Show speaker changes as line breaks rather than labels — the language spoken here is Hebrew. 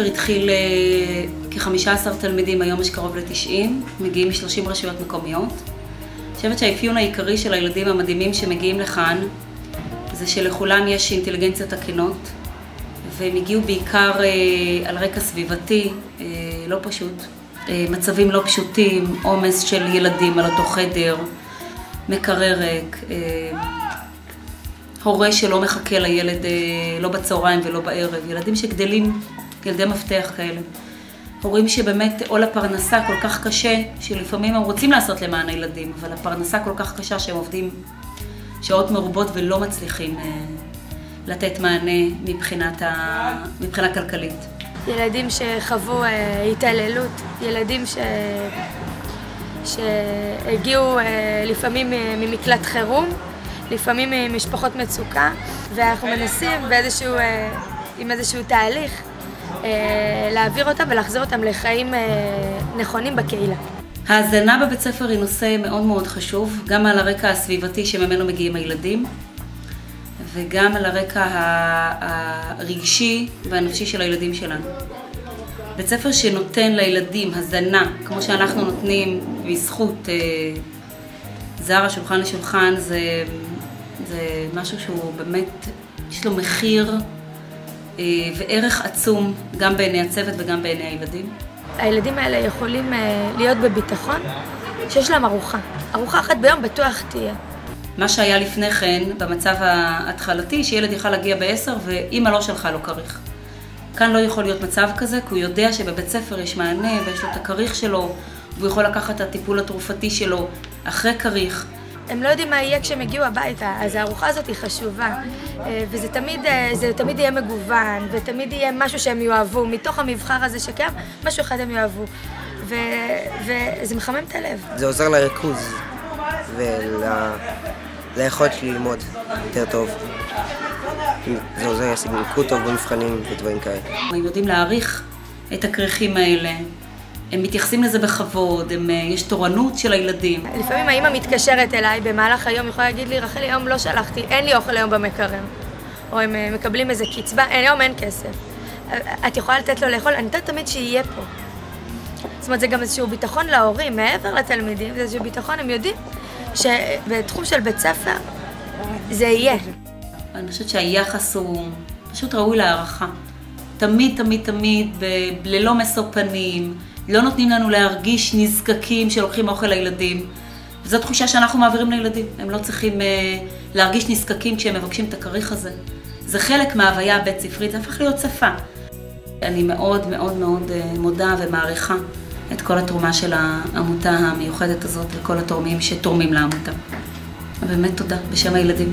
הספר התחיל אה, כ-15 תלמידים, היום יש קרוב ל-90, מגיעים מ-30 רשויות מקומיות. אני חושבת שהאפיון העיקרי של הילדים המדהימים שמגיעים לכאן זה שלכולם יש אינטליגנציה תקינות, והם הגיעו בעיקר אה, על רקע סביבתי, אה, לא פשוט. מצבים לא פשוטים, עומס של ילדים על אותו חדר, מקרר ריק, הורה שלא מחכה לילד לא בצהריים ולא בערב, ילדים שגדלים, ילדי מפתח כאלה. הורים שבאמת עול הפרנסה כל כך קשה, שלפעמים הם רוצים לעשות למען הילדים, אבל הפרנסה כל כך קשה שהם עובדים שעות מרובות ולא מצליחים אה, לתת מענה מבחינת ה... מבחינה כלכלית.
ילדים שחוו אה, התעללות, ילדים ש... שהגיעו אה, לפעמים אה, ממקלט חירום, לפעמים ממשפחות מצוקה, ואנחנו מנסים באיזשהו, אה, עם איזשהו תהליך אה, להעביר אותם ולהחזיר אותם לחיים אה, נכונים בקהילה.
ההזנה בבית ספר היא נושא מאוד מאוד חשוב, גם על הרקע הסביבתי שממנו מגיעים הילדים, וגם על הרקע הרגשי והנפשי של הילדים שלנו. בית ספר שנותן לילדים הזנה, כמו שאנחנו נותנים בזכות אה, זרה שולחן לשולחן, זה, זה משהו שהוא באמת, יש לו מחיר אה, וערך עצום גם בעיני הצוות וגם בעיני הילדים.
הילדים האלה יכולים אה, להיות בביטחון שיש להם ארוחה. ארוחה אחת ביום בטוח תהיה.
מה שהיה לפני כן, במצב ההתחלתי, שילד יכל להגיע בעשר ואימא לא שלחה לו כריך. כאן לא יכול להיות מצב כזה, כי הוא יודע שבבית ספר יש מענה ויש לו את הכריך שלו, והוא יכול לקחת את הטיפול התרופתי שלו אחרי כריך.
הם לא יודעים מה יהיה כשהם יגיעו הביתה, אז הארוחה הזאת היא חשובה. אה, וזה תמיד, אה, תמיד יהיה מגוון, ותמיד יהיה משהו שהם יאהבו. מתוך המבחר הזה שקיים, משהו אחד הם יאהבו. ו, וזה מחמם את הלב.
זה עוזר לריכוז וליכולת ול... ללמוד יותר טוב. זה עוזר להשיג מיקוד טוב במבחנים ודברים כאלה.
הם יודעים להעריך את הכריכים האלה. הם מתייחסים לזה בכבוד, הם, אה, יש תורנות של הילדים.
לפעמים האמא מתקשרת אליי במהלך היום, יכולה להגיד לי, רחלי, היום לא שלחתי, אין לי אוכל היום במקרר. או הם אה, מקבלים איזה קצבה, אין, היום אין כסף. אה, את יכולה לתת לו לאכול, אני יודעת תמיד שיהיה פה. זאת אומרת, זה גם איזשהו ביטחון להורים, מעבר לתלמידים, זה איזשהו ביטחון, הם יודעים שבתחום של בית ספר זה יהיה.
אני חושבת שהיחס הוא פשוט ראוי להערכה. תמיד, תמיד, תמיד, ב- ללא משוא פנים, לא נותנים לנו להרגיש נזקקים שלוקחים אוכל לילדים. וזו תחושה שאנחנו מעבירים לילדים. הם לא צריכים uh, להרגיש נזקקים כשהם מבקשים את הכריך הזה. זה חלק מההוויה הבית ספרית, זה הפך להיות שפה. אני מאוד מאוד מאוד uh, מודה ומעריכה את כל התרומה של העמותה המיוחדת הזאת וכל התורמים שתורמים לעמותה. באמת תודה בשם הילדים.